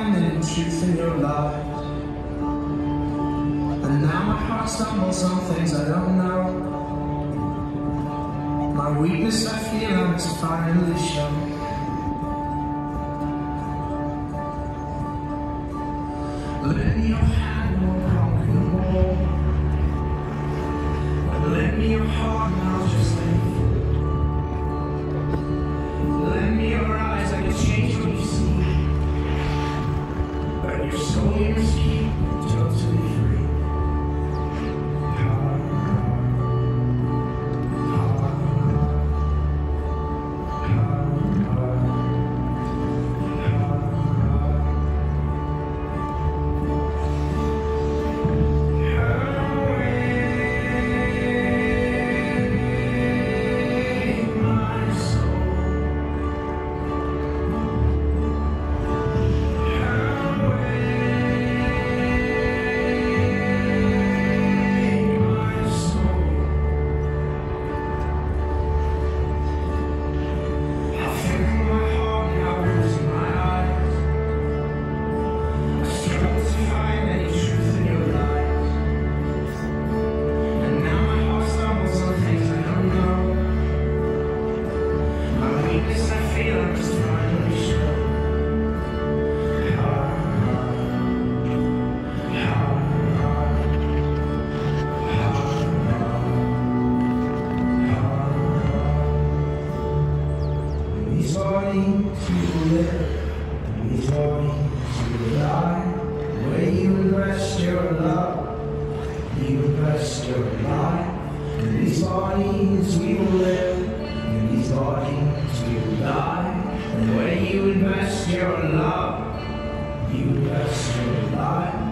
to find any truth in your lies. And now my heart stumbles on things I don't know. My weakness I feel I must finally show. Let me your hand walk on the wall. Let me your heart I'll just bodies we will live, in these bodies we will die. And where you invest your love, you invest your life.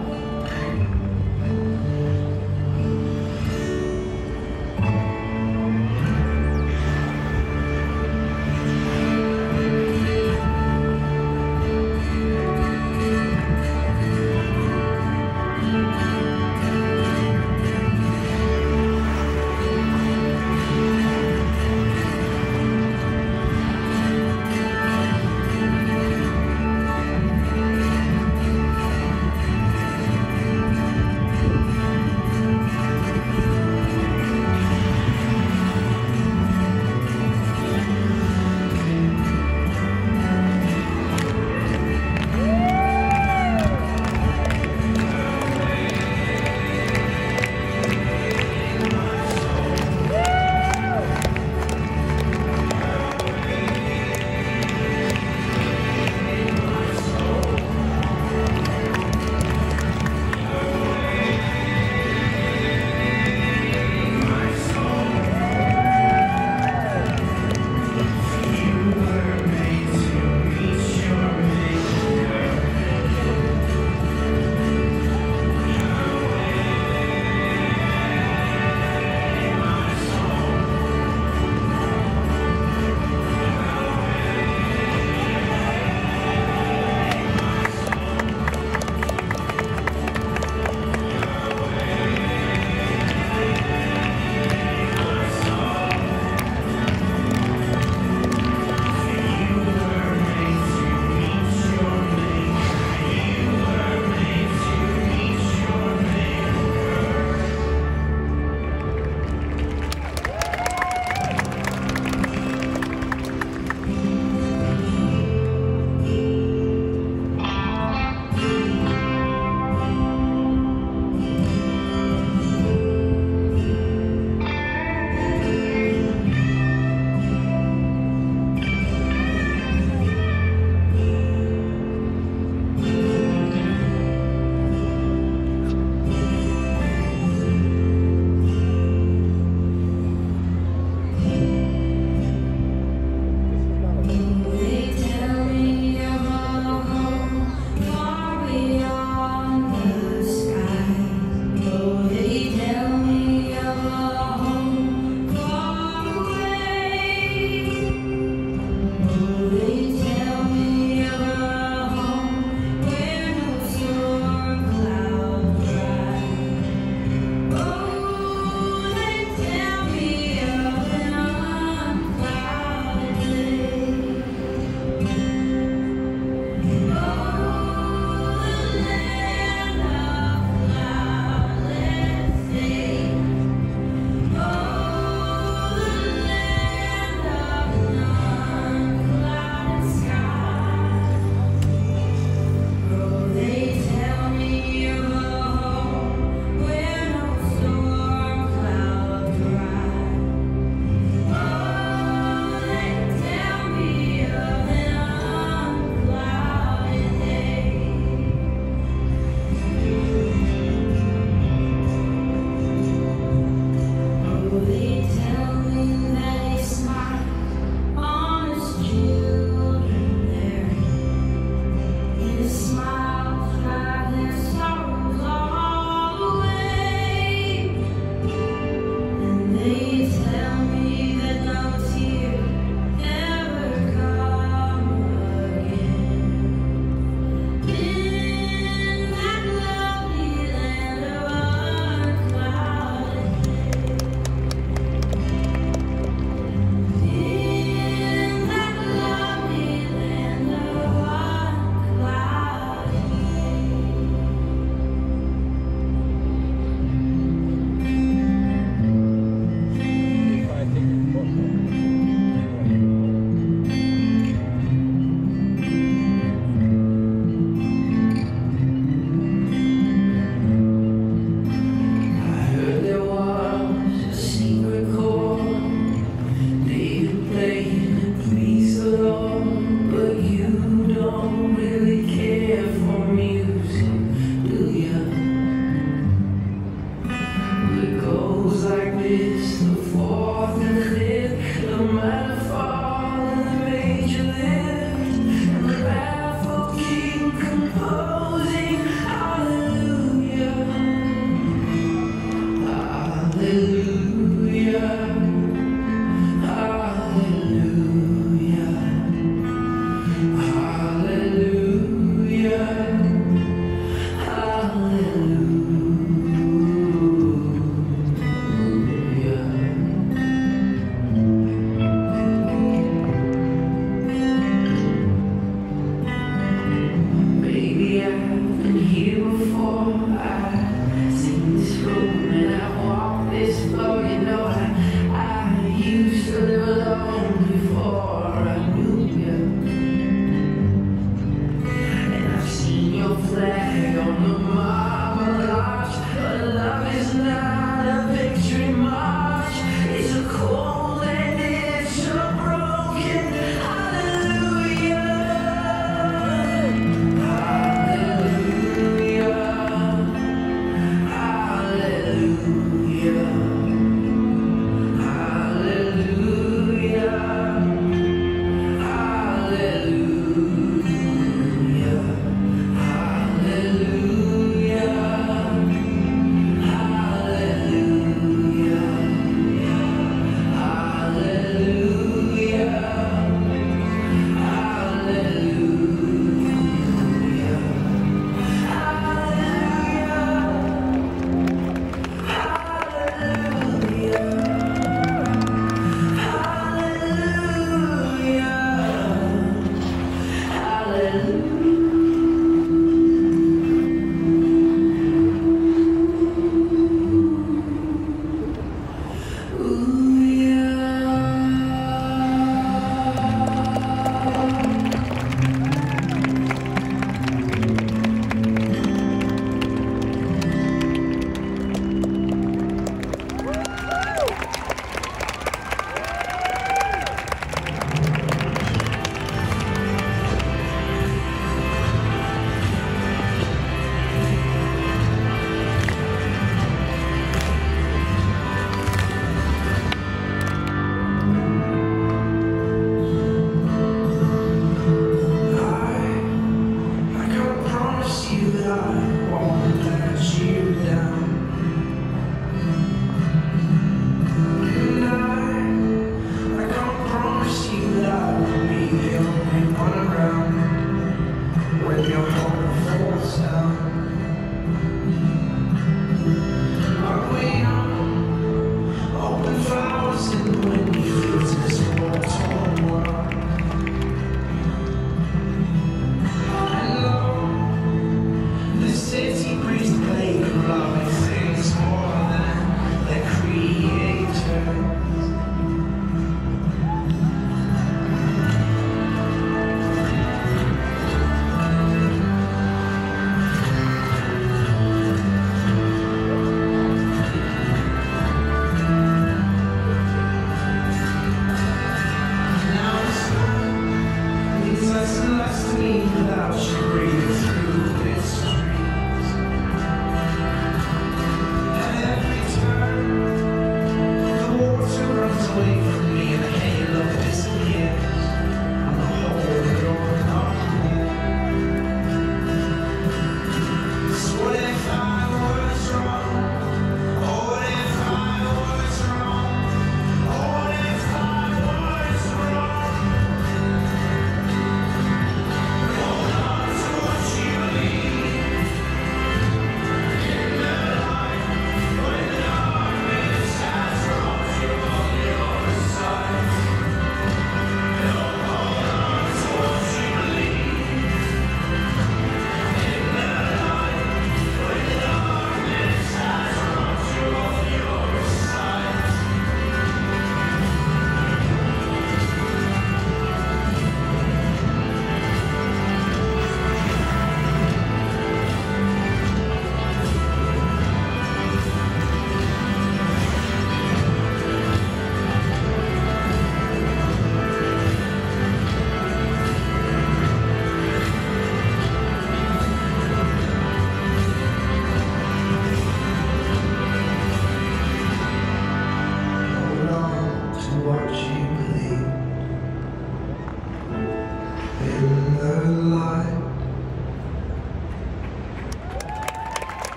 Amen.